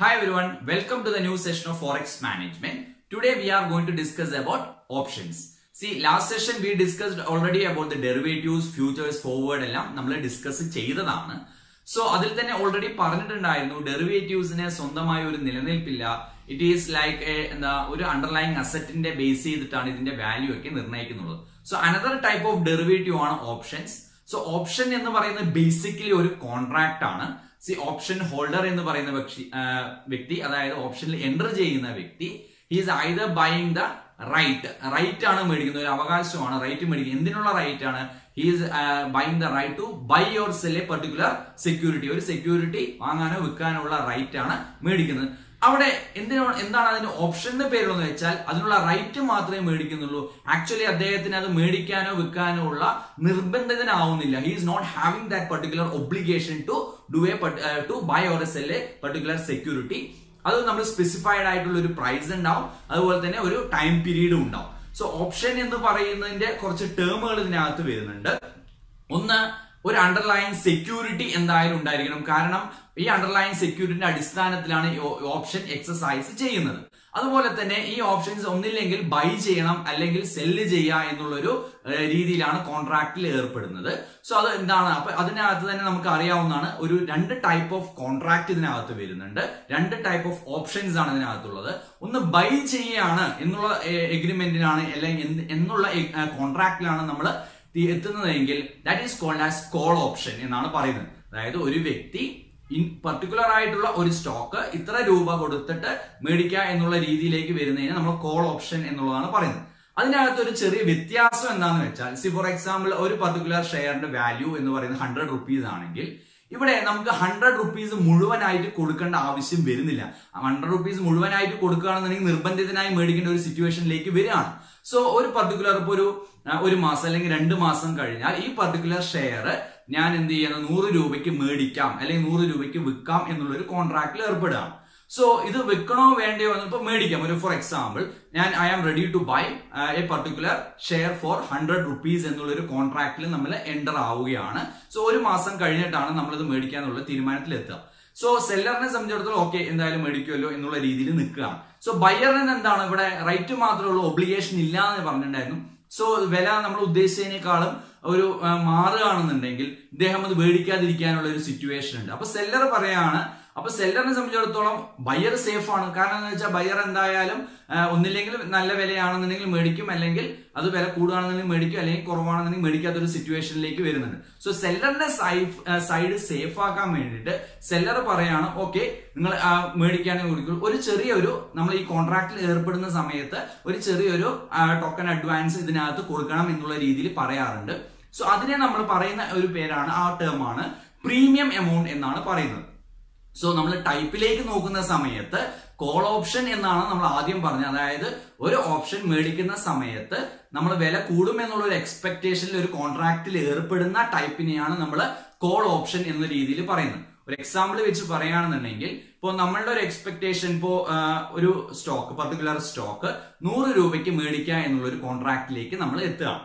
Hi everyone, welcome to the new session of Forex Management. Today we are going to discuss about options. See, last session we discussed already about the derivatives, futures, forward എല്ലാം നമ്മൾ discuss ചെയ്തതാണ്. So അതിൽ തന്നെ already പറഞ്ഞിട്ടുണ്ടായിരുന്നു ഡെറിവേറ്റീവ്സിന് സ്വന്തമായ ഒരു നിലനിൽപ്പില്ല. It is like എന്താ ഒരു അണ്ടർലൈങ് അസറ്റിന്റെ ബേസ് ചെയ്തിട്ടാണ് ഇതിന്റെ വാല്യൂ ഒക്കെ നിർണയിക്കുന്നത്. So another type of derivative ആണ് ഓപ്ഷൻസ് സോ ഓപ്ഷൻ എന്ന് പറയുന്നത് ബേസിക്കലി ഒരു കോൺട്രാക്ട് ആണ്. സി ഓപ്ഷൻ ഹോൾഡർ എന്ന് പറയുന്ന വ്യക്തി അതായത് ഓപ്ഷനിൽ എന്റർ ചെയ്യുന്ന വ്യക്തി he's either buying the right right ആണ് മേടിക്കുന്നത് ഒരു അവകാശമാണ്. റൈറ്റ് മേടിക്കുന്നത്. എന്തിനുള്ള റൈറ്റ് ആണ്? He's buying the right to buy or sell a particular security ഒരു സെക്യൂരിറ്റി വാങ്ങാനോ വിൽക്കാനോ ഉള്ള റൈറ്റ് ആണ് മേടിക്കുന്നത്. അവിടെ എന്തിനോ എന്താണ് അതിന് ഓപ്ഷൻ എന്ന് വെച്ചാൽ അതിനുള്ള റൈറ്റ് മാത്രമേ മേടിക്കുന്നുള്ളൂ. ആക്ച്വലി അദ്ദേഹത്തിന് അത് മേടിക്കാനോ വിൽക്കാനോ ഉള്ള നിർബന്ധിതനാവുന്നില്ല. He is not having that particular obligation to do a to buy or S L a particular security അത് നമ്മൾ സ്പെസിഫൈഡ് ആയിട്ടുള്ള ഒരു പ്രൈസ് ഉണ്ടാവും. അതുപോലെ തന്നെ ഒരു ടൈം പീരീഡും ഉണ്ടാവും. സോ ഓപ്ഷൻ എന്ന് പറയുന്നതിന്റെ കുറച്ച് ടേമുകൾ ഇതിനകത്ത് വരുന്നുണ്ട്. ഒന്ന് ഒരു അണ്ടർലൈൻ സെക്യൂരിറ്റി എന്തായാലും ഉണ്ടായിരിക്കണം. കാരണം ഈ അണ്ടർലൈൻ സെക്യൂരിറ്റിന്റെ അടിസ്ഥാനത്തിലാണ് ഈ ഓപ്ഷൻ എക്സസൈസ് ചെയ്യുന്നത്. അതുപോലെ തന്നെ ഈ ഓപ്ഷൻസ് ഒന്നില്ലെങ്കിൽ ബൈ ചെയ്യണം അല്ലെങ്കിൽ സെല്ല് ചെയ്യുക എന്നുള്ളൊരു രീതിയിലാണ് കോൺട്രാക്റ്റിൽ ഏർപ്പെടുന്നത്. സോ അത് എന്താണ്? അപ്പൊ അതിനകത്ത് തന്നെ നമുക്ക് അറിയാവുന്നതാണ് ഒരു രണ്ട് ടൈപ്പ് ഓഫ് കോൺട്രാക്ട് ഇതിനകത്ത് വരുന്നുണ്ട്. രണ്ട് ടൈപ്പ് ഓഫ് ഓപ്ഷൻസ് ആണ് ഇതിനകത്തുള്ളത്. ഒന്ന് ബൈ ചെയ്യാണ് എന്നുള്ള എഗ്രിമെന്റിനാണ് അല്ലെങ്കിൽ എന്നുള്ള കോൺട്രാക്റ്റിലാണ് നമ്മൾ എത്തുന്നതെങ്കിൽ that is called as call option എന്നാണ് പറയുന്നത്. അതായത് ഒരു വ്യക്തി പർട്ടിക്കുലർ ആയിട്ടുള്ള ഒരു സ്റ്റോക്ക് ഇത്ര രൂപ കൊടുത്തിട്ട് മേടിക്കുക എന്നുള്ള രീതിയിലേക്ക് വരുന്നതിന് നമ്മൾ കോൾ ഓപ്ഷൻ എന്നുള്ളതാണ് പറയുന്നത്. അതിനകത്ത് ഒരു ചെറിയ വ്യത്യാസം എന്താണെന്ന് വെച്ചാൽ സി ഫോർ എക്സാമ്പിൾ ഒരു പർട്ടിക്കുലർ ഷെയറിന്റെ വാല്യൂ എന്ന് പറയുന്നത് ഹൺഡ്രഡ് റുപ്പീസ് ആണെങ്കിൽ ഇവിടെ നമുക്ക് ഹൺഡ്രഡ് റുപ്പീസ് മുഴുവനായിട്ട് കൊടുക്കേണ്ട ആവശ്യം വരുന്നില്ല. ഹൺഡ്രഡ് റുപ്പീസ് മുഴുവനായിട്ട് കൊടുക്കുകയാണെന്നുണ്ടെങ്കിൽ നിർബന്ധിതനായി മേടിക്കേണ്ട ഒരു സിറ്റുവേഷനിലേക്ക് വരികയാണ്. സോ ഒരു പർട്ടിക്കുലർ ഇപ്പോൾ ഒരു ഒരു മാസം അല്ലെങ്കിൽ രണ്ട് മാസം കഴിഞ്ഞാൽ ഈ പർട്ടിക്കുലർ ഷെയർ ഞാൻ എന്ത് ചെയ്യണം? നൂറ് രൂപയ്ക്ക് മേടിക്കാം. അല്ലെങ്കിൽ നൂറ് രൂപയ്ക്ക് വിൽക്കാം എന്നുള്ള ഒരു കോൺട്രാക്റ്റിൽ ഏർപ്പെടുക സോ ഇത് വെക്കണോ വേണ്ടയോ എന്ന് ഇപ്പോൾ മേടിക്കാം. ഒരു ഫോർ എക്സാമ്പിൾ ഞാൻ I am ready to buy a particular share for hundred rupees എന്നുള്ള ഒരു കോൺട്രാക്റ്റിൽ നമ്മൾ എന്റർ ആവുകയാണ്. സോ ഒരു മാസം കഴിഞ്ഞിട്ടാണ് നമ്മളിത് മേടിക്കാന്നുള്ള തീരുമാനത്തിൽ എത്തുക സോ സെല്ലറിനെ സംബന്ധിച്ചിടത്തോളം ഓക്കെ എന്തായാലും മേടിക്കുമല്ലോ എന്നുള്ള രീതിയിൽ നിൽക്കുകയാണ് സോ ബയറിന് എന്താണ്? ഇവിടെ റൈറ്റ് മാത്രമേ ഉള്ളൂ ഒബ്ലിഗേഷൻ ഇല്ല എന്ന് പറഞ്ഞിട്ടുണ്ടായിരുന്നു. സോ വില നമ്മൾ ഉദ്ദേശിച്ചതിനേക്കാളും ഒരു മാറുകയാണെന്നുണ്ടെങ്കിൽ ഇദ്ദേഹം അത് മേടിക്കാതിരിക്കാനുള്ള ഒരു സിറ്റുവേഷൻ ഉണ്ട്. അപ്പൊ സെല്ലർ പറയാണ് അപ്പൊ സെല്ലറിനെ സംബന്ധിച്ചിടത്തോളം ബയർ സേഫ് ആണ്. കാരണം എന്താ വെച്ചാൽ ബയർ എന്തായാലും ഒന്നില്ലെങ്കിൽ നല്ല വിലയാണെന്നുണ്ടെങ്കിൽ മേടിക്കും അല്ലെങ്കിൽ അത് വില കൂടുകയാണെന്നുണ്ടെങ്കിൽ മേടിക്കും അല്ലെങ്കിൽ കുറവാണെന്നുണ്ടെങ്കിൽ മേടിക്കാത്ത ഒരു സിറ്റുവേഷനിലേക്ക് വരുന്നുണ്ട്. സോ സെല്ലറിന്റെ സൈഡ് സേഫ് ആക്കാൻ വേണ്ടിയിട്ട് സെല്ലർ പറയാണ് ഓക്കെ നിങ്ങൾ ആ, മേടിക്കാണെങ്കിൽ കൊടുക്കും ഒരു ചെറിയൊരു നമ്മൾ ഈ കോൺട്രാക്റ്റിൽ ഏർപ്പെടുന്ന സമയത്ത് ഒരു ചെറിയൊരു ടോക്കൺ അഡ്വാൻസ് ഇതിനകത്ത് കൊടുക്കണം എന്നുള്ള രീതിയിൽ പറയാറുണ്ട്. സോ അതിനെ നമ്മൾ പറയുന്ന ഒരു പേരാണ് ആ ടേമാണ് പ്രീമിയം എമൗണ്ട് എന്നാണ് പറയുന്നത്. സോ നമ്മൾ ടൈപ്പിലേക്ക് നോക്കുന്ന സമയത്ത് കോൾ ഓപ്ഷൻ എന്നാണ് നമ്മൾ ആദ്യം പറഞ്ഞത്. അതായത് ഒരു ഓപ്ഷൻ മേടിക്കുന്ന സമയത്ത് നമ്മൾ വില കൂടും എന്നുള്ള ഒരു എക്സ്പെക്ടേഷനിൽ ഒരു കോൺട്രാക്റ്റിൽ ഏർപ്പെടുന്ന ടൈപ്പിനെയാണ് നമ്മൾ കോൾ ഓപ്ഷൻ എന്ന രീതിയിൽ പറയുന്നത്. ഒരു എക്സാമ്പിൾ വെച്ച് പറയുകയാണെന്നുണ്ടെങ്കിൽ ഇപ്പോൾ നമ്മളുടെ ഒരു എക്സ്പെക്ടേഷൻ ഇപ്പോൾ ഒരു സ്റ്റോക്ക് പർട്ടിക്കുലർ സ്റ്റോക്ക് നൂറ് രൂപയ്ക്ക് മേടിക്കുക എന്നുള്ള ഒരു കോൺട്രാക്റ്റിലേക്ക് നമ്മൾ എത്തുകയാണ്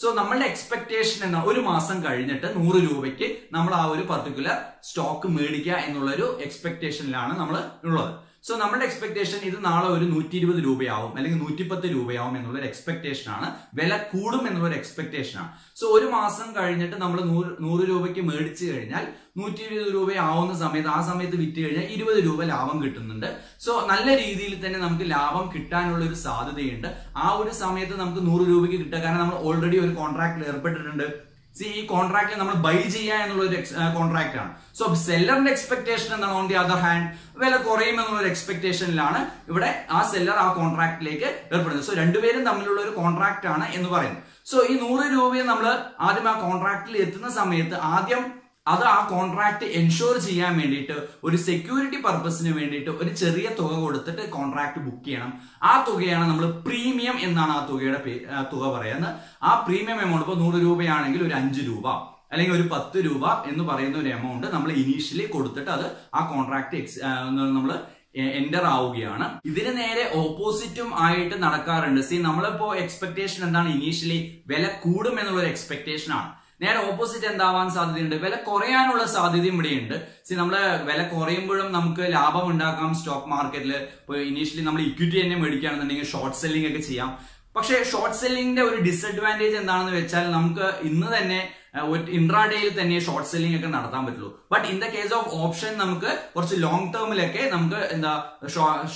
സോ നമ്മളുടെ എക്സ്പെക്ടേഷൻ എന്ന ഒരു മാസം കഴിഞ്ഞിട്ട് നൂറ് രൂപയ്ക്ക് നമ്മൾ ആ ഒരു പർട്ടിക്കുലർ സ്റ്റോക്ക് മേടിക്കുക എന്നുള്ളൊരു എക്സ്പെക്ടേഷനിലാണ് നമ്മൾ ഉള്ളത്. സോ നമ്മുടെ എക്സ്പെക്ടേഷൻ ഇത് നാളെ ഒരു നൂറ്റി ഇരുപത് രൂപയാവും അല്ലെങ്കിൽ നൂറ്റിപ്പത്ത് രൂപയാവും എന്നുള്ള ഒരു എക്സ്പെക്ടേഷൻ ആണ്. വില കൂടും എന്നുള്ള ഒരു എക്സ്പെക്ടേഷൻ ആണ്. സോ ഒരു മാസം കഴിഞ്ഞിട്ട് നമ്മൾ നൂറ് നൂറ് രൂപയ്ക്ക് മേടിച്ചു കഴിഞ്ഞാൽ നൂറ്റി ഇരുപത് രൂപയാവുന്ന സമയത്ത് ആ സമയത്ത് വിറ്റ് കഴിഞ്ഞാൽ ഇരുപത് രൂപ ലാഭം കിട്ടുന്നുണ്ട്. സോ നല്ല രീതിയിൽ തന്നെ നമുക്ക് ലാഭം കിട്ടാനുള്ള ഒരു സാധ്യതയുണ്ട്. ആ ഒരു സമയത്ത് നമുക്ക് നൂറ് രൂപയ്ക്ക് കിട്ടുക കാരണം നമ്മൾ ഓൾറെഡി ഒരു കോൺട്രാക്റ്റിൽ ഏർപ്പെട്ടിട്ടുണ്ട്. സി ഈ കോൺട്രാക്റ്റിൽ നമ്മൾ ബൈ ചെയ്യുക എന്നുള്ള ഒരു കോൺട്രാക്ട് ആണ്. സോ സെല്ലറിന്റെ എക്സ്പെക്ടേഷൻ എന്താണ് ഓൺ ദി അതർ ഹാൻഡ് വില കുറയും എന്നുള്ള ഒരു എക്സ്പെക്ടേഷനിലാണ് ഇവിടെ ആ സെല്ലർ ആ കോൺട്രാക്റ്റിലേക്ക് ഏർപ്പെടുന്നത്. സോ രണ്ടുപേരും തമ്മിലുള്ള ഒരു കോൺട്രാക്ട് ആണ് എന്ന് പറയുന്നത്. സോ ഈ നൂറ് രൂപയെ നമ്മൾ ആദ്യം ആ കോൺട്രാക്റ്റിൽ എത്തുന്ന സമയത്ത് ആദ്യം അത് ആ കോൺട്രാക്ട് എൻഷുർ ചെയ്യാൻ വേണ്ടിയിട്ട് ഒരു സെക്യൂരിറ്റി പർപ്പസിന് വേണ്ടിയിട്ട് ഒരു ചെറിയ തുക കൊടുത്തിട്ട് കോൺട്രാക്ട് ബുക്ക് ചെയ്യണം. ആ തുകയാണ് നമ്മൾ പ്രീമിയം എന്നാണ് ആ തുകയുടെ തുക പറയുന്നത്. ആ പ്രീമിയം എമൗണ്ട് ഇപ്പോൾ നൂറ് രൂപയാണെങ്കിൽ ഒരു അഞ്ച് രൂപ അല്ലെങ്കിൽ ഒരു പത്ത് രൂപ എന്ന് പറയുന്ന ഒരു എമൗണ്ട് നമ്മൾ ഇനീഷ്യലി കൊടുത്തിട്ട് അത് ആ കോൺട്രാക്ട് നമ്മൾ എന്റർ ആവുകയാണ്. ഇതിന് നേരെ ഓപ്പോസിറ്റും ആയിട്ട് നടക്കാറുണ്ട്. സി നമ്മളിപ്പോ എക്സ്പെക്ടേഷൻ എന്താണ്? ഇനീഷ്യലി വില കൂടും എന്നുള്ള ഒരു എക്സ്പെക്ടേഷൻ ആണ്. നേരെ ഓപ്പോസിറ്റ് എന്താവാൻ സാധ്യതയുണ്ട്. വില കുറയാനുള്ള സാധ്യതയും ഇവിടെയുണ്ട്. സി നമ്മൾ വില കുറയുമ്പോഴും നമുക്ക് ലാഭം ഉണ്ടാക്കാം സ്റ്റോക്ക് മാർക്കറ്റിൽ ഇപ്പോൾ ഇനീഷ്യലി നമ്മൾ ഇക്വിറ്റി തന്നെ മേടിക്കുകയാണെന്നുണ്ടെങ്കിൽ ഷോർട്ട് സെല്ലിംഗ് ഒക്കെ ചെയ്യാം. പക്ഷേ ഷോർട്ട് സെല്ലിംഗിന്റെ ഒരു ഡിസഡ്വാന്റേജ് എന്താണെന്ന് വെച്ചാൽ നമുക്ക് ഇന്ന് തന്നെ ഇൻട്രാഡേയിൽ തന്നെ ഷോർട്ട് സെല്ലിംഗ് ഒക്കെ നടത്താൻ പറ്റുള്ളൂ. But in the case of option നമുക്ക് കുറച്ച് ലോങ് ടേമിലൊക്കെ നമുക്ക് എന്താ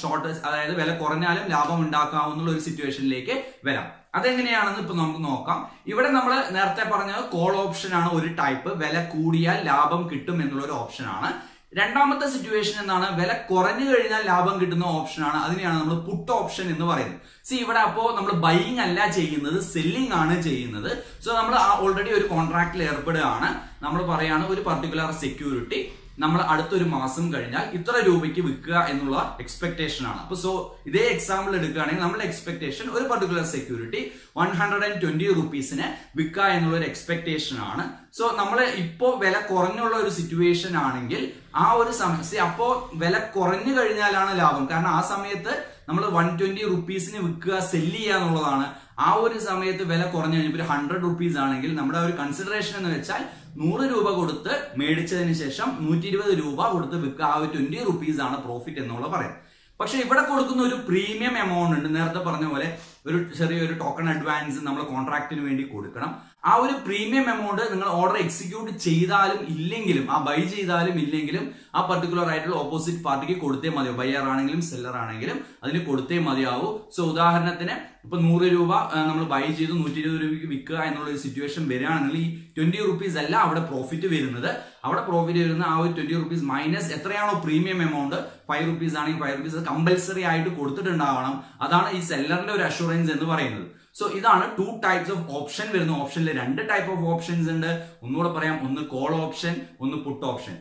ഷോർട്ട് അതായത് വില കുറഞ്ഞാലും ലാഭം ഉണ്ടാക്കാവുന്ന ഒരു സിറ്റുവേഷനിലേക്ക് വരാം. അതെങ്ങനെയാണെന്ന് ഇപ്പൊ നമുക്ക് നോക്കാം. ഇവിടെ നമ്മൾ നേരത്തെ പറഞ്ഞത് കോൾ ഓപ്ഷൻ ആണ് ഒരു ടൈപ്പ് വില കൂടിയാൽ ലാഭം കിട്ടും എന്നുള്ള ഒരു ഓപ്ഷൻ ആണ്. രണ്ടാമത്തെ സിറ്റുവേഷൻ എന്നാണ് വില കുറഞ്ഞു കഴിഞ്ഞാൽ ലാഭം കിട്ടുന്ന ഓപ്ഷനാണ് അതിനെയാണ് നമ്മൾ പുട്ട് ഓപ്ഷൻ എന്ന് പറയുന്നത്. സി ഇവിടെ അപ്പോ നമ്മൾ ബൈയിങ് അല്ല ചെയ്യുന്നത് സെല്ലിംഗ് ആണ് ചെയ്യുന്നത്. സോ നമ്മൾ ഓൾറെഡി ഒരു കോൺട്രാക്റ്റിൽ ഏർപ്പെടുകയാണ്. നമ്മൾ പറയുകയാണ് ഒരു പർട്ടിക്കുലർ സെക്യൂരിറ്റി നമ്മൾ അടുത്തൊരു മാസം കഴിഞ്ഞാൽ ഇത്ര രൂപയ്ക്ക് വിൽക്കുക എന്നുള്ള എക്സ്പെക്ടേഷൻ ആണ്. അപ്പൊ സോ ഇതേ എക്സാമ്പിൾ എടുക്കുകയാണെങ്കിൽ നമ്മുടെ എക്സ്പെക്ടേഷൻ ഒരു particular security one hundred and twenty റുപ്പീസിന് വിൽക്കുക എന്നുള്ള ഒരു എക്സ്പെക്ടേഷൻ ആണ്. സോ നമ്മൾ ഇപ്പോൾ വില കുറഞ്ഞുള്ള ഒരു സിറ്റുവേഷൻ ആണെങ്കിൽ ആ ഒരു സമയം അപ്പോ വില കുറഞ്ഞു കഴിഞ്ഞാലാണ് ലാഭം. കാരണം ആ സമയത്ത് നമ്മൾ വൺ ട്വന്റി റുപ്പീസിന് വിൽക്കുക സെല്ല് ചെയ്യുക എന്നുള്ളതാണ്. ആ ഒരു സമയത്ത് വില കുറഞ്ഞു കഴിഞ്ഞപ്പോൾ ഹൺഡ്രഡ് റുപ്പീസ് ആണെങ്കിൽ നമ്മുടെ ഒരു കൺസിഡറേഷൻ എന്ന് വെച്ചാൽ നൂറ് രൂപ കൊടുത്ത് മേടിച്ചതിന് ശേഷം നൂറ്റി ഇരുപത് രൂപ കൊടുത്ത് വിൽക്കുക. ആ ഒരു ട്വന്റി റുപ്പീസ് ആണ് പ്രോഫിറ്റ് എന്നുള്ള പറയാം പക്ഷെ ഇവിടെ കൊടുക്കുന്ന ഒരു പ്രീമിയം എമൗണ്ട് ഉണ്ട്. നേരത്തെ പറഞ്ഞ പോലെ ഒരു ചെറിയൊരു ടോക്കൺ അഡ്വാൻസ് നമ്മൾ കോൺട്രാക്റ്റിന് വേണ്ടി കൊടുക്കണം. ആ ഒരു പ്രീമിയം എമൗണ്ട് നിങ്ങൾ ഓർഡർ എക്സിക്യൂട്ട് ചെയ്താലും ഇല്ലെങ്കിലും ആ ബൈ ചെയ്താലും ഇല്ലെങ്കിലും ആ പർട്ടിക്കുലർ ആയിട്ടുള്ള ഓപ്പോസിറ്റ് പാർട്ടിക്ക് കൊടുത്തേ മതിയാവും. ബയ്യർ ആണെങ്കിലും സെല്ലർ ആണെങ്കിലും അതിന് കൊടുത്തേ മതിയാവൂ. സോ ഉദാഹരണത്തിന് ഇപ്പൊ നൂറ് രൂപ നമ്മൾ ബൈ ചെയ്ത് നൂറ്റി ഇരുപത് രൂപയ്ക്ക് വിൽക്കുക എന്നുള്ള ഒരു സിറ്റുവേഷൻ വരികയാണെങ്കിൽ ഈ ട്വന്റി റുപ്പീസ് അല്ല അവിടെ പ്രോഫിറ്റ് വരുന്നത്. അവിടെ പ്രോഫിറ്റ് വരുന്ന ആ ഒരു ട്വന്റി റുപ്പീസ് മൈനസ് എത്രയാണോ പ്രീമിയം എമൗണ്ട് ഫൈവ് റുപ്പീസ് ആണെങ്കിൽ ഫൈവ് റുപ്പീസ് കമ്പൽസറി ആയിട്ട് കൊടുത്തിട്ടുണ്ടാവണം. അതാണ് ഈ സെല്ലറിന്റെ ഒരു അഷുറൻസ് എന്ന് പറയുന്നത്. സോ ഇതാണ് ടു ടൈപ്സ് ഓഫ് ഓപ്ഷൻ വരുന്ന ഓപ്ഷനിൽ രണ്ട് ടൈപ്പ് ഓഫ് ഓപ്ഷൻസ് ഉണ്ട്. ഒന്നുകൂടെ പറയാം. ഒന്ന് കോൾ ഓപ്ഷൻ ഒന്ന് പുട്ട് ഓപ്ഷൻ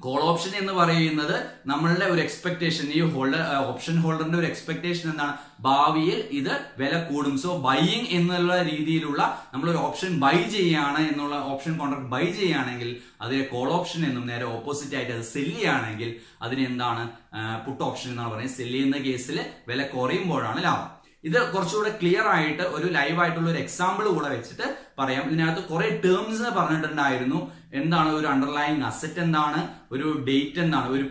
കോൾ ഓപ്ഷൻ എന്ന് പറയുന്നത് നമ്മളുടെ ഒരു എക്സ്പെക്ടേഷൻ ഈ ഹോൾഡർ ഓപ്ഷൻ ഹോൾഡറിന്റെ ഒരു എക്സ്പെക്ടേഷൻ എന്താണ്? ഭാവിയിൽ ഇത് വില കൂടും. സോ ബൈയിങ് എന്നുള്ള രീതിയിലുള്ള നമ്മൾ ഒരു ഓപ്ഷൻ ബൈ ചെയ്യാണ് എന്നുള്ള ഓപ്ഷൻ കോൺട്രാക്ട് ബൈ ചെയ്യുകയാണെങ്കിൽ അതിനെ കോൾ ഓപ്ഷൻ എന്നും നേരെ ഓപ്പോസിറ്റ് ആയിട്ട് അത് സെല്ല് ചെയ്യുകയാണെങ്കിൽ അതിനെന്താണ് പുട്ട് ഓപ്ഷൻ എന്നാണ് പറയുന്നത്. സെല്ല് ചെയ്യുന്ന കേസിൽ വില കുറയുമ്പോഴാണ് ലാഭം. ഇത് കുറച്ചുകൂടെ ക്ലിയർ ആയിട്ട് ഒരു ലൈവ് ആയിട്ടുള്ള ഒരു എക്സാമ്പിൾ കൂടെ വെച്ചിട്ട് പറയാം. ഇതിനകത്ത് കുറെ ടേംസ് പറഞ്ഞിട്ടുണ്ടായിരുന്നു. എന്താണ് ഒരു അണ്ടർലൈങ് അസറ്റ് എന്താണ്? ഒരു ഡേറ്റ് എന്താണ്? ഒരു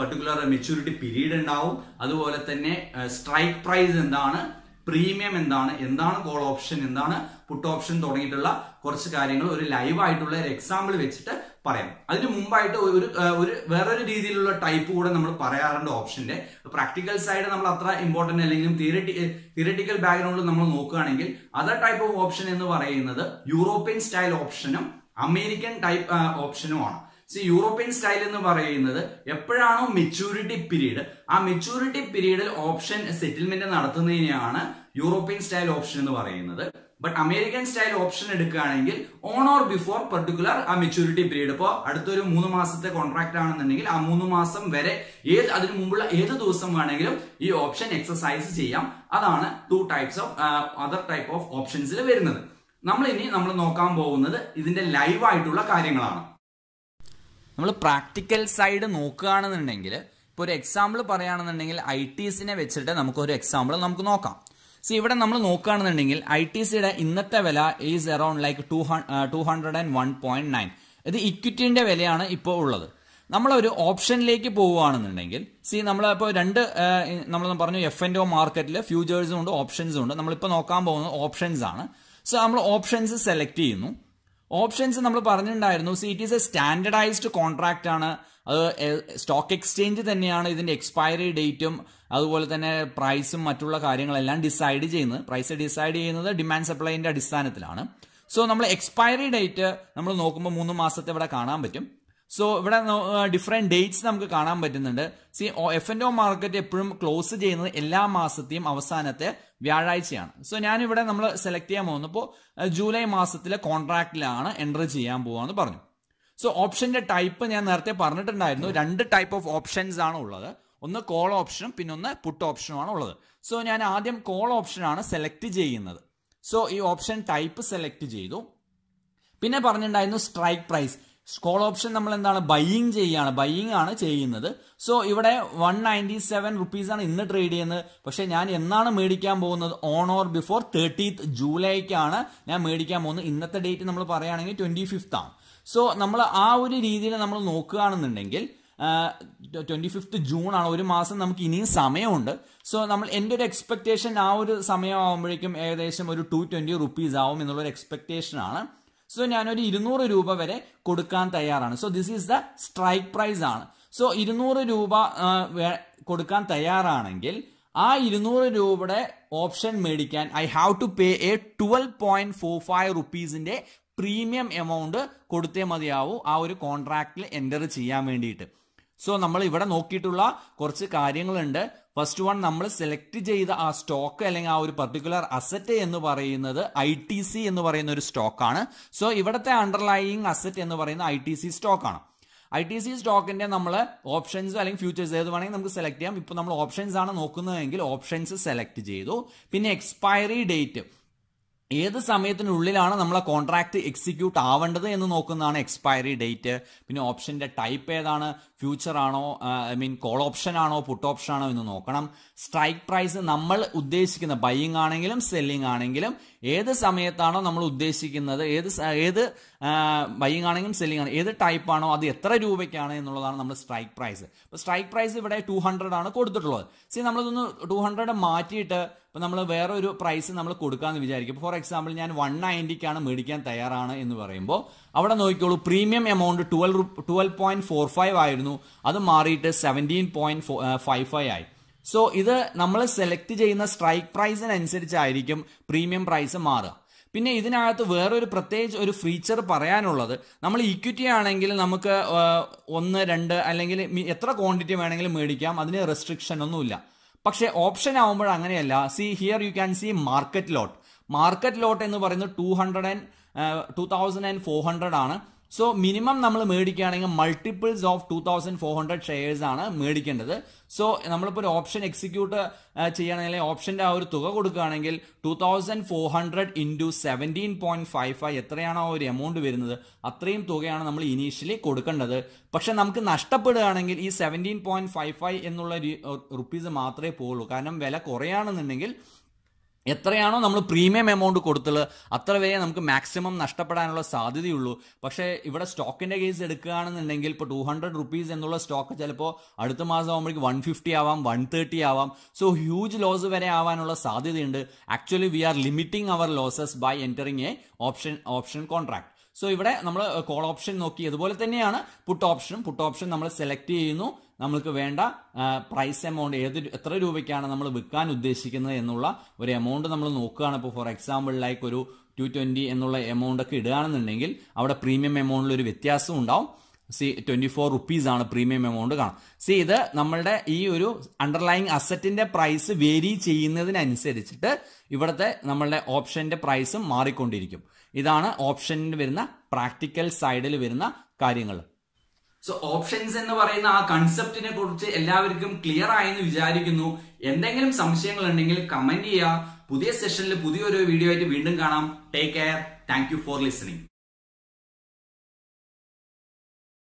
പെർട്ടിക്കുലർ മെച്യൂരിറ്റി പീരീഡ് ഉണ്ടാവും. അതുപോലെ തന്നെ സ്ട്രൈക്ക് പ്രൈസ് എന്താണ്? പ്രീമിയം എന്താണ്? എന്താണ് കോൾ ഓപ്ഷൻ എന്താണ് പുട്ട് ഓപ്ഷൻ തുടങ്ങിയിട്ടുള്ള കുറച്ച് കാര്യങ്ങൾ ഒരു ലൈവ് ആയിട്ടുള്ള ഒരു എക്സാമ്പിൾ വെച്ചിട്ട് പറയാം. അതിന് മുമ്പായിട്ട് ഒരു ഒരു വേറൊരു രീതിയിലുള്ള ടൈപ്പ് കൂടെ നമ്മൾ പറയാറുണ്ട് ഓപ്ഷന്റെ പ്രാക്ടിക്കൽ സൈഡ് നമ്മൾ അത്ര ഇമ്പോർട്ടന്റ് അല്ലെങ്കിലും തിയറട്ടി തിയറട്ടിക്കൽ ബാക്ക്ഗ്രൗണ്ടിൽ നമ്മൾ നോക്കുകയാണെങ്കിൽ അതർ ടൈപ്പ് ഓഫ് ഓപ്ഷൻ എന്ന് പറയുന്നത് യൂറോപ്യൻ സ്റ്റൈൽ ഓപ്ഷനും അമേരിക്കൻ ടൈപ്പ് ഓപ്ഷനുമാണ് സി യൂറോപ്യൻ സ്റ്റൈൽ എന്ന് പറയുന്നത് എപ്പോഴാണോ മെച്യൂരിറ്റി പീരീഡ് ആ മെച്യൂരിറ്റി പീരീഡിൽ ഓപ്ഷൻ സെറ്റിൽമെന്റ് നടത്തുന്നതിനെയാണ് യൂറോപ്യൻ സ്റ്റൈൽ ഓപ്ഷൻ എന്ന് പറയുന്നത്. ബട്ട് അമേരിക്കൻ സ്റ്റൈൽ ഓപ്ഷൻ എടുക്കുകയാണെങ്കിൽ ഓൺ ഓർ ബിഫോർ പെർട്ടിക്കുലർ ആ മെച്യൂരിറ്റി പീരീഡ് ഇപ്പോൾ അടുത്തൊരു മൂന്ന് മാസത്തെ കോൺട്രാക്ട് ആണെന്നുണ്ടെങ്കിൽ ആ മൂന്ന് മാസം വരെ ഏത് അതിന് മുമ്പുള്ള ഏത് ദിവസം വേണമെങ്കിലും ഈ ഓപ്ഷൻ എക്സസൈസ് ചെയ്യാം. അതാണ് two types of other type of ഓപ്ഷൻസിൽ വരുന്നത്. നമ്മൾ ഇനി നമ്മൾ നോക്കാൻ പോകുന്നത് ഇതിന്റെ ലൈവ് ആയിട്ടുള്ള കാര്യങ്ങളാണ്. നമ്മൾ പ്രാക്ടിക്കൽ സൈഡ് നോക്കുകയാണെന്നുണ്ടെങ്കിൽ ഇപ്പോൾ ഒരു എക്സാമ്പിൾ പറയുകയാണെന്നുണ്ടെങ്കിൽ ഐ ടി എസിനെ വെച്ചിട്ട് നമുക്കൊരു എക്സാമ്പിൾ നമുക്ക് നോക്കാം. സി ഇവിടെ നമ്മൾ നോക്കുകയാണെന്നുണ്ടെങ്കിൽ ഐ ടി സിയുടെ ഇന്നത്തെ വില is around like two two hundred and one point nine ഇത് ഇക്വിറ്റിന്റെ വിലയാണ് ഇപ്പോൾ ഉള്ളത്. നമ്മളൊരു ഓപ്ഷനിലേക്ക് പോവുകയാണെന്നുണ്ടെങ്കിൽ സി നമ്മളിപ്പോൾ രണ്ട് നമ്മൾ പറഞ്ഞു എഫ് എൻ ഒ മാർക്കറ്റിൽ ഫ്യൂച്ചേഴ്സും ഉണ്ട് ഓപ്ഷൻസും ഉണ്ട്. നമ്മളിപ്പോൾ നോക്കാൻ പോകുന്നത് ഓപ്ഷൻസ് ആണ്. സോ നമ്മൾ ഓപ്ഷൻസ് സെലക്ട് ചെയ്യുന്നു. ഓപ്ഷൻസ് നമ്മൾ പറഞ്ഞിട്ടുണ്ടായിരുന്നു see it is a standardized contract ആണ്. അത് സ്റ്റോക്ക് എക്സ്ചേഞ്ച് തന്നെയാണ് ഇതിന്റെ എക്സ്പയറി ഡേറ്റും അതുപോലെ തന്നെ പ്രൈസും മറ്റുള്ള കാര്യങ്ങളെല്ലാം ഡിസൈഡ് ചെയ്യുന്നത്. പ്രൈസ് ഡിസൈഡ് ചെയ്യുന്നത് ഡിമാൻഡ് സപ്ലൈന്റെ അടിസ്ഥാനത്തിലാണ്. സോ നമ്മൾ എക്സ്പയറി ഡേറ്റ് നമ്മൾ നോക്കുമ്പോൾ മൂന്ന് മാസത്തെ ഇവിടെ കാണാൻ പറ്റും. സോ ഇവിടെ ഡിഫറെന്റ് ഡേറ്റ്സ് നമുക്ക് കാണാൻ പറ്റുന്നുണ്ട്. See F and O market എപ്പോഴും ക്ലോസ് ചെയ്യുന്നത് എല്ലാ മാസത്തെയും അവസാനത്തെ വ്യാഴാഴ്ചയാണ്. സോ ഞാനിവിടെ നമ്മൾ സെലക്ട് ചെയ്യാൻ പോകുന്നപ്പോൾ ജൂലൈ മാസത്തിലെ കോൺട്രാക്റ്റിലാണ് എന്റർ ചെയ്യാൻ പോവാന്ന് പറഞ്ഞു. സോ ഓപ്ഷന്റെ ടൈപ്പ് ഞാൻ നേരത്തെ പറഞ്ഞിട്ടുണ്ടായിരുന്നു. രണ്ട് ടൈപ്പ് ഓഫ് ഓപ്ഷൻസ് ആണ് ഉള്ളത്. ഒന്ന് കോൾ ഓപ്ഷനും പിന്നെ ഒന്ന് പുട്ട് ഓപ്ഷനും ആണ് ഉള്ളത്. സോ ഞാൻ ആദ്യം കോൾ ഓപ്ഷനാണ് സെലക്ട് ചെയ്യുന്നത്. സോ ഈ ഓപ്ഷൻ ടൈപ്പ് സെലക്ട് ചെയ്തു. പിന്നെ പറഞ്ഞിട്ടുണ്ടായിരുന്നു സ്ട്രൈക്ക് പ്രൈസ് കോൾ ഓപ്ഷൻ നമ്മൾ എന്താണ്? ബൈയിങ് ചെയ്യാണ്. ബൈയിങ് ആണ് ചെയ്യുന്നത്. സോ ഇവിടെ വൺ നയന്റി സെവൻ റുപ്പീസ് ആണ് ഇന്ന് ട്രേഡ് ചെയ്യുന്നത്. പക്ഷേ ഞാൻ എന്നാണ് മേടിക്കാൻ പോകുന്നത്? ഓൺ ഓർ ബിഫോർ തേർട്ടീത്ത് ജൂലൈക്കാണ് ഞാൻ മേടിക്കാൻ പോകുന്നത്. ഇന്നത്തെ ഡേറ്റ് നമ്മൾ പറയുകയാണെങ്കിൽ ട്വന്റി ഫിഫ്ത്ത് ആണ്. സോ നമ്മൾ ആ ഒരു രീതിയിൽ നമ്മൾ നോക്കുകയാണെന്നുണ്ടെങ്കിൽ ട്വന്റി ഫിഫ്ത്ത് ജൂൺ ആണ് ഒരു മാസം നമുക്ക് ഇനിയും സമയമുണ്ട്. സോ നമ്മൾ എന്റെ ഒരു എക്സ്പെക്ടേഷൻ ആ ഒരു സമയമാകുമ്പോഴേക്കും ഏകദേശം ഒരു ടു ട്വന്റി റുപ്പീസ് ആവും എന്നുള്ളൊരു എക്സ്പെക്ടേഷൻ ആണ്. സോ ഞാനൊരു ഇരുന്നൂറ് രൂപ വരെ കൊടുക്കാൻ തയ്യാറാണ്. So this is the strike price ആണ്. സോ ഇരുന്നൂറ് രൂപ കൊടുക്കാൻ തയ്യാറാണെങ്കിൽ ആ ഇരുന്നൂറ് രൂപയുടെ ഓപ്ഷൻ മേടിക്കാൻ I have to pay a twelve point four five റുപ്പീസിന്റെ premium amount കൊടുത്തേ മതിയാവൂ. ആ ഒരു കോൺട്രാക്റ്റിൽ എന്റർ ചെയ്യാൻ വേണ്ടിയിട്ട്. സോ നമ്മൾ ഇവിടെ നോക്കിയിട്ടുള്ള കുറച്ച് കാര്യങ്ങളുണ്ട്. ഫസ്റ്റ് വൺ നമ്മൾ സെലക്ട് ചെയ്ത ആ സ്റ്റോക്ക് അല്ലെങ്കിൽ ആ ഒരു പർട്ടിക്കുലർ അസറ്റ് എന്ന് പറയുന്നത് ഐ ടി സി എന്ന് പറയുന്ന ഒരു സ്റ്റോക്കാണ് സോ ഇവിടുത്തെ അണ്ടർലൈയിങ് അസറ്റ് എന്ന് പറയുന്ന ഐ ടി സി സ്റ്റോക്കാണ് ഐ ടി സി സ്റ്റോക്കിന്റെ നമ്മൾ ഓപ്ഷൻസ് അല്ലെങ്കിൽ ഫ്യൂച്ചേഴ്സ് ഏത് വേണമെങ്കിൽ നമുക്ക് സെലക്ട് ചെയ്യാം. ഇപ്പോൾ നമ്മൾ ഓപ്ഷൻസ് ആണ് നോക്കുന്നതെങ്കിൽ ഓപ്ഷൻസ് സെലക്ട് ചെയ്തു. പിന്നെ എക്സ്പയറി ഡേറ്റ് ഏത് സമയത്തിനുള്ളിലാണ് നമ്മളെ കോൺട്രാക്ട് എക്സിക്യൂട്ട് ആവേണ്ടത് എന്ന് നോക്കുന്നതാണ് എക്സ്പയറി ഡേറ്റ് പിന്നെ ഓപ്ഷന്റെ ടൈപ്പ് ഏതാണ്? ഫ്യൂച്ചർ ആണോ? ഐ മീൻ കോൾ ഓപ്ഷൻ ആണോ? പുട്ട് ഓപ്ഷൻ ആണോ എന്ന് നോക്കണം. സ്ട്രൈക്ക് പ്രൈസ് നമ്മൾ ഉദ്ദേശിക്കുന്ന ബൈയിങ് ആണെങ്കിലും സെല്ലിംഗ് ആണെങ്കിലും ഏത് സമയത്താണോ നമ്മൾ ഉദ്ദേശിക്കുന്നത്? ഏത് ഏത് ബൈയിങ് ആണെങ്കിലും സെല്ലിംഗ് ആണ്. ഏത് ടൈപ്പ് ആണോ? അത് എത്ര രൂപയ്ക്കാണ് എന്നുള്ളതാണ് നമ്മൾ സ്ട്രൈക്ക് പ്രൈസ് അപ്പോൾ സ്ട്രൈക്ക് പ്രൈസ് ഇവിടെ ടു ഹൺഡ്രഡ് ആണ് കൊടുത്തിട്ടുള്ളത്. സി നമ്മളിതൊന്ന് ടു ഹൺഡ്രഡ് മാറ്റിയിട്ട് ഇപ്പം നമ്മൾ ഒരു പ്രൈസ് നമ്മൾ കൊടുക്കാമെന്ന് വിചാരിക്കും. ഫോർ എക്സാമ്പിൾ ഞാൻ വൺ നയന്റിക്കാണ് മേടിക്കാൻ തയ്യാറാണ് എന്ന് പറയുമ്പോൾ അവിടെ നോക്കിക്കോളൂ premium amount twelve twelve point four five ആയിരുന്നു. അത് മാറിയിട്ട് സെവന്റീൻ പോയിന്റ് ഫൈവ് ഫൈവ് ആയി. സോ ഇത് നമ്മൾ സെലക്ട് ചെയ്യുന്ന സ്ട്രൈക്ക് പ്രൈസിനനുസരിച്ചായിരിക്കും പ്രീമിയം പ്രൈസ് മാറുക. പിന്നെ ഇതിനകത്ത് വേറൊരു പ്രത്യേകിച്ച് ഒരു ഫീച്ചർ പറയാനുള്ളത് നമ്മൾ ഇക്വിറ്റി ആണെങ്കിൽ നമുക്ക് ഒന്ന് രണ്ട് അല്ലെങ്കിൽ എത്ര ക്വാണ്ടിറ്റി വേണമെങ്കിലും മേടിക്കാം അതിന് റെസ്ട്രിക്ഷൻ ഒന്നുമില്ല. പക്ഷേ ഓപ്ഷൻ ആവുമ്പോൾ അങ്ങനെയല്ല. See here you can see market lot market lot എന്ന് പറയുന്നത് two hundred and two thousand and four hundred ആണ്. സോ മിനിമം നമ്മൾ മേടിക്കുകയാണെങ്കിൽ multiples of two thousand four hundred shares ആണ് മേടിക്കേണ്ടത്. സോ നമ്മളിപ്പോൾ ഒരു ഓപ്ഷൻ എക്സിക്യൂട്ട് ചെയ്യണമെങ്കിൽ ഓപ്ഷന്റെ ആ ഒരു തുക കൊടുക്കുകയാണെങ്കിൽ two thousand four hundred into seventeen point five five എത്രയാണോ ആ ഒരു എമൗണ്ട് വരുന്നത്. അത്രയും തുകയാണ് നമ്മൾ ഇനീഷ്യലി കൊടുക്കേണ്ടത്. പക്ഷെ നമുക്ക് നഷ്ടപ്പെടുകയാണെങ്കിൽ ഈ സെവന്റീൻ പോയിന്റ് ഫൈവ് ഫൈവ് എന്നുള്ള റുപ്പീസ് മാത്രമേ പോകുള്ളൂ കാരണം വില കുറയാണെന്നുണ്ടെങ്കിൽ എത്രയാണോ നമ്മൾ പ്രീമിയം എമൗണ്ട് കൊടുത്തുള്ളത് അത്ര വരെ നമുക്ക് മാക്സിമം നഷ്ടപ്പെടാനുള്ള സാധ്യതയുള്ളൂ. പക്ഷേ ഇവിടെ സ്റ്റോക്കിന്റെ കേസ് എടുക്കുകയാണെന്നുണ്ടെങ്കിൽ ഇപ്പോൾ ടു ഹൺഡ്രഡ് റുപ്പീസ് എന്നുള്ള സ്റ്റോക്ക് ചിലപ്പോൾ അടുത്ത മാസം ആകുമ്പോഴേക്ക് വൺ ഫിഫ്റ്റി ആവാം വൺ തേർട്ടി ആവാം. സോ ഹ്യൂജ് ലോസ് വരെ ആവാനുള്ള സാധ്യതയുണ്ട്. Actually we are limiting our losses by entering a option option contract so ഇവിടെ നമ്മൾ കോൾ ഓപ്ഷൻ നോക്കി. അതുപോലെ തന്നെയാണ് പുട്ട് ഓപ്ഷനും പുട്ട് ഓപ്ഷൻ നമ്മൾ സെലക്ട് ചെയ്യുന്നു. നമ്മൾക്ക് വേണ്ട പ്രൈസ് എമൗണ്ട് ഏത് എത്ര രൂപയ്ക്കാണ് നമ്മൾ വിൽക്കാൻ ഉദ്ദേശിക്കുന്നത് എന്നുള്ള ഒരു എമൗണ്ട് നമ്മൾ നോക്കുകയാണ്. ഇപ്പോൾ ഫോർ എക്സാമ്പിൾ ലൈക്ക് ഒരു ടു ട്വന്റി എന്നുള്ള എമൗണ്ട് ഒക്കെ ഇടുകയാണെന്നുണ്ടെങ്കിൽ അവിടെ പ്രീമിയം എമൗണ്ടിൽ ഒരു വ്യത്യാസം ഉണ്ടാവും. സി ട്വന്റി ഫോർ റുപ്പീസ് ആണ് പ്രീമിയം എമൗണ്ട് കാണാം സി ഇത് നമ്മളുടെ ഈ ഒരു അണ്ടർലൈങ് അസറ്റിന്റെ പ്രൈസ് വേരി ചെയ്യുന്നതിനനുസരിച്ചിട്ട് ഇവിടുത്തെ നമ്മളുടെ ഓപ്ഷന്റെ പ്രൈസും മാറിക്കൊണ്ടിരിക്കും. ഇതാണ് ഓപ്ഷനിൽ വരുന്ന പ്രാക്ടിക്കൽ സൈഡിൽ വരുന്ന കാര്യങ്ങൾ. സോ ഓപ്ഷൻസ് എന്ന് പറയുന്ന ആ കൺസെപ്റ്റിനെ കുറിച്ച് എല്ലാവർക്കും ക്ലിയർ ആയെന്ന് വിചാരിക്കുന്നു. എന്തെങ്കിലും സംശയങ്ങൾ ഉണ്ടെങ്കിൽ കമന്റ് ചെയ്യുക. പുതിയ സെഷനിൽ പുതിയൊരു വീഡിയോ ആയിട്ട് വീണ്ടും കാണാം. Take care thank for listening